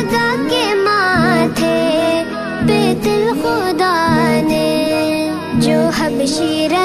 खुदा के माथे पे दिल खुदा ने जो हबशीरा